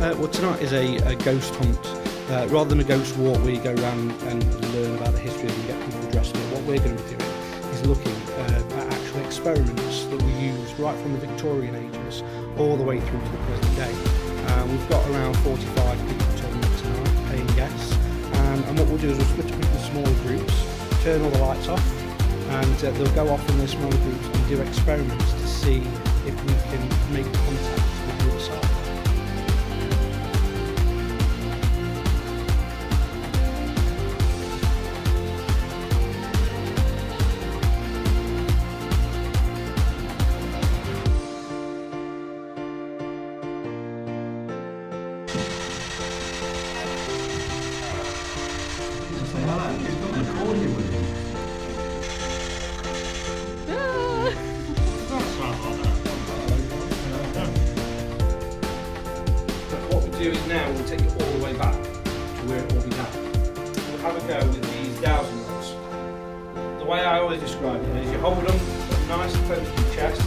Uh, well, tonight is a, a ghost hunt. Uh, rather than a ghost walk where you go around and learn about the history and get people dressed up, what we're going to be doing is looking uh, at actual experiments that were used right from the Victorian ages all the way through to the present day. Uh, we've got around 45 people turning up tonight, paying guests, and, and what we'll do is we'll split up into smaller groups, turn all the lights off, and uh, they'll go off in their smaller groups and do experiments to see if we can make contact what we do is now we'll take it all the way back to where it all began. We'll have a go with these dowsing rods. The way I always describe it is you hold them nice and close to your chest,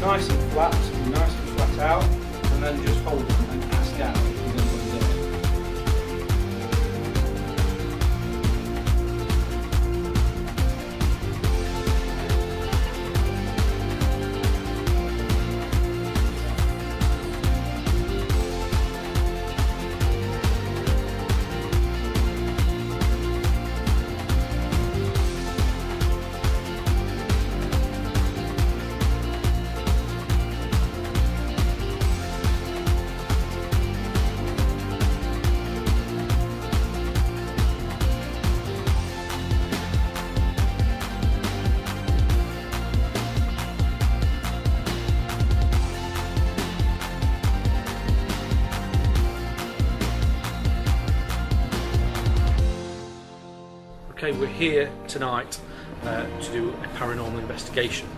nice and flat, nice and flat out, and then just hold them and ask out Okay, we're here tonight uh, to do a paranormal investigation.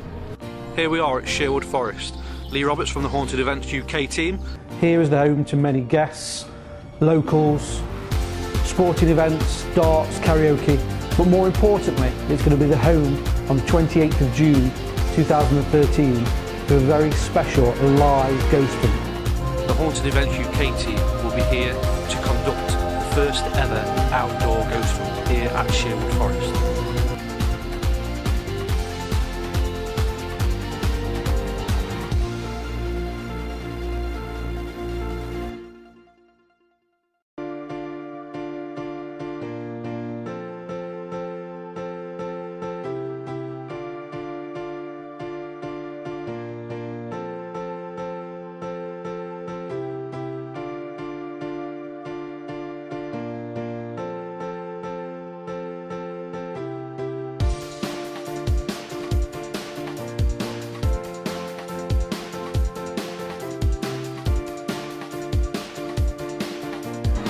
Here we are at Sherwood Forest. Lee Roberts from the Haunted Events UK team. Here is the home to many guests, locals, sporting events, darts, karaoke, but more importantly, it's going to be the home on the 28th of June 2013 to a very special live ghost hunt. The Haunted Events UK team will be here to conduct the first ever outdoor ghost hunt here at Sherwood Forest.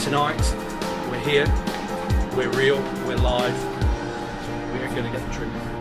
Tonight, we're here, we're real, we're live, we're going to get the truth.